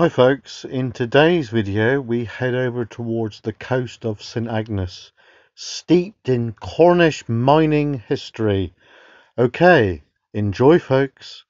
Hi folks, in today's video we head over towards the coast of St Agnes, steeped in Cornish mining history. Okay, enjoy folks.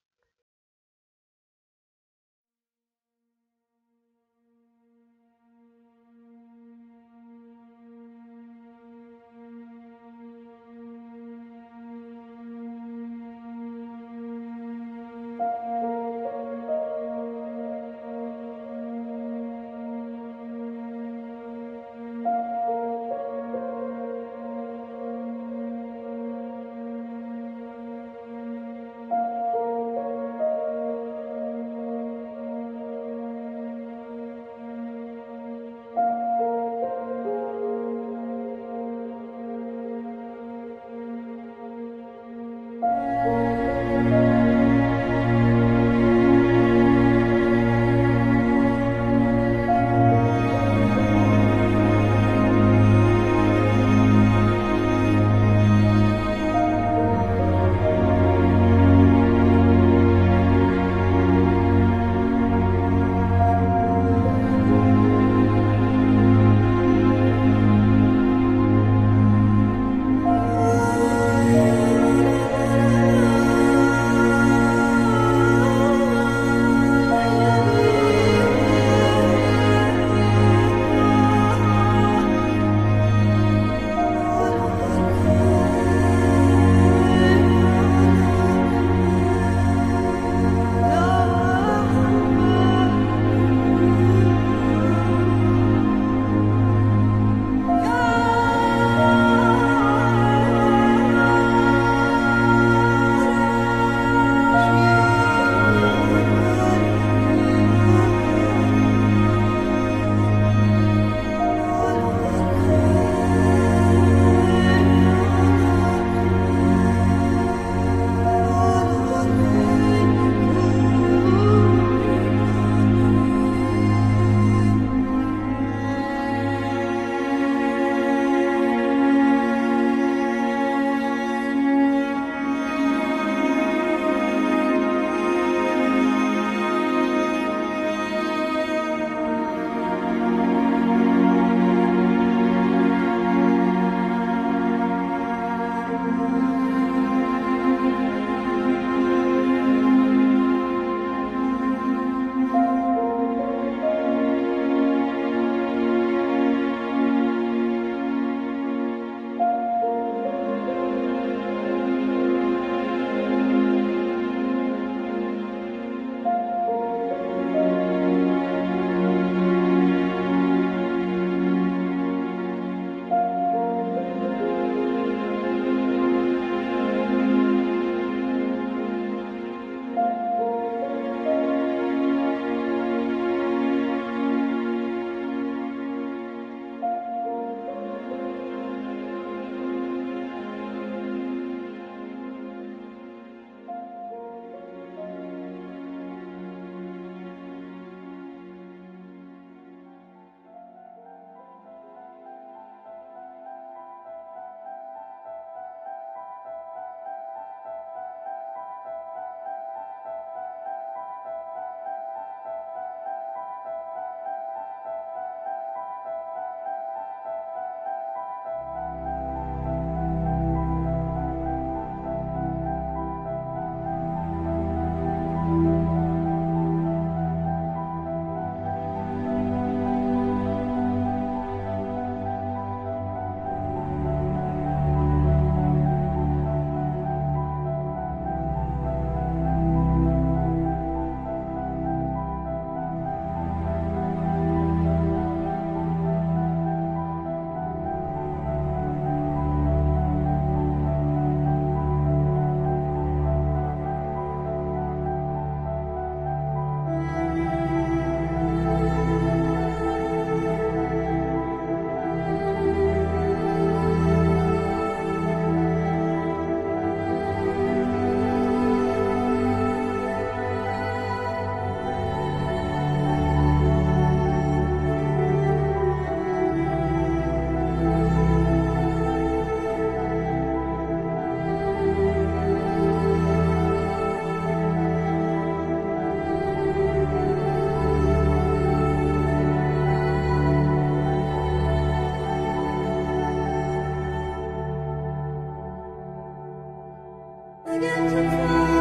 Yeah.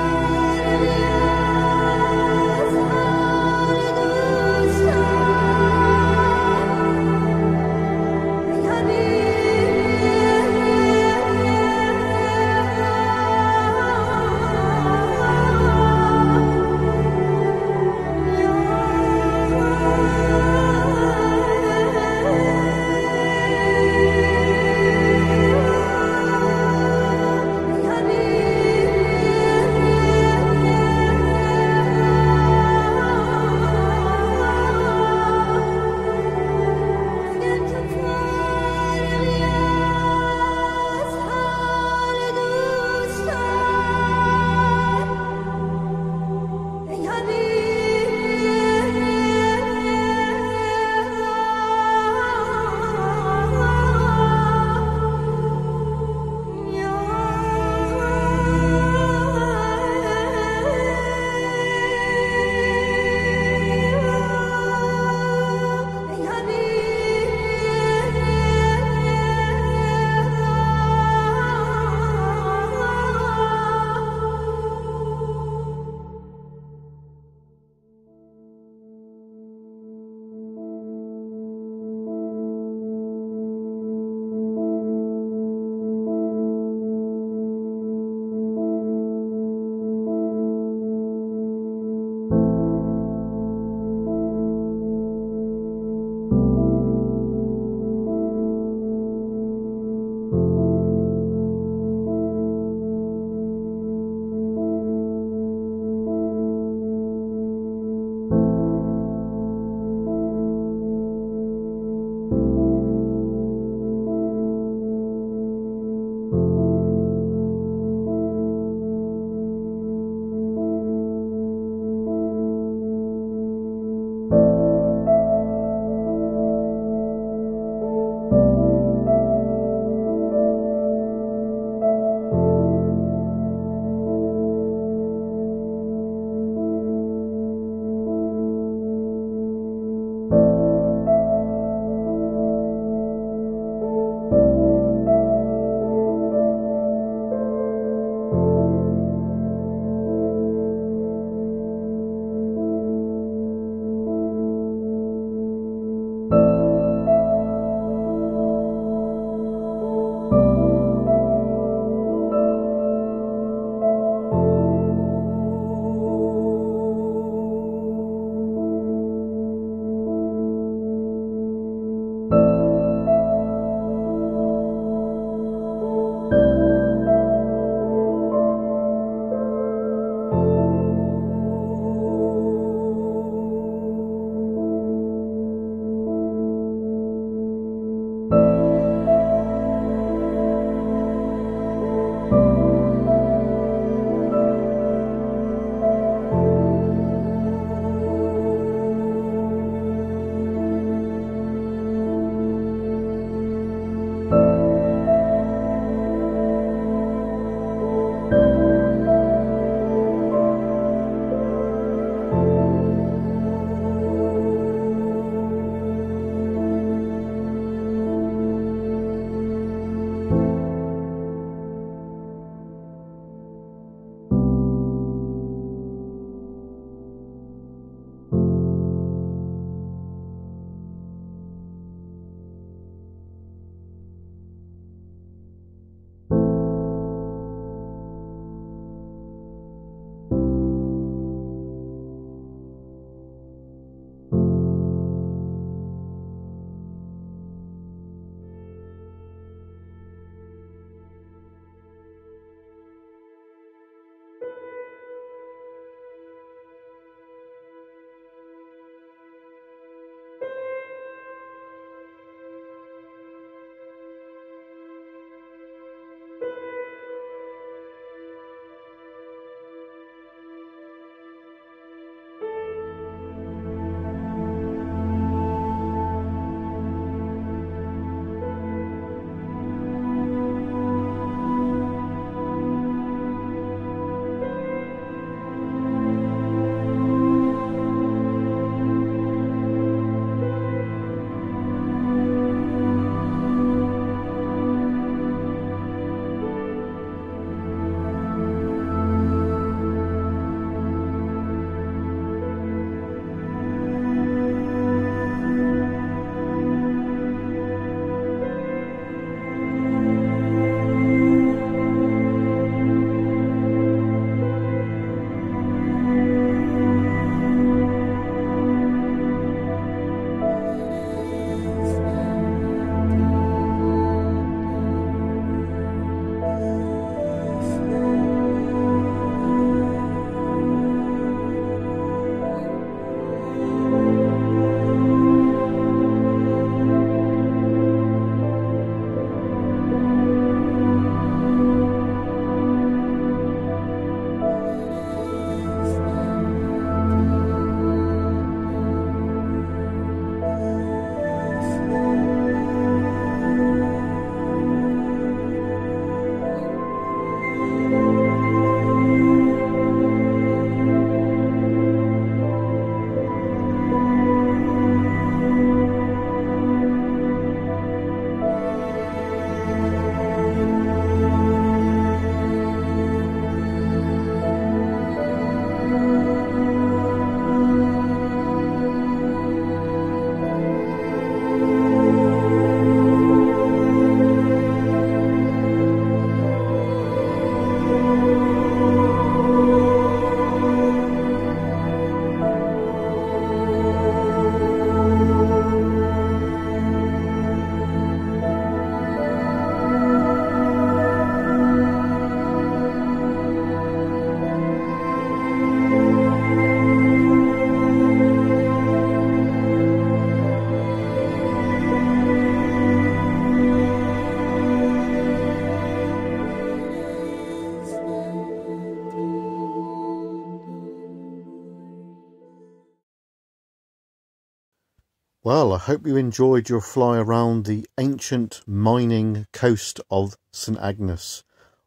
Well, I hope you enjoyed your fly around the ancient mining coast of St Agnes,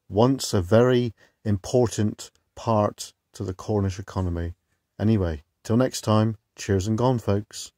once a very important part to the Cornish economy. Anyway, till next time, cheers and gone, folks.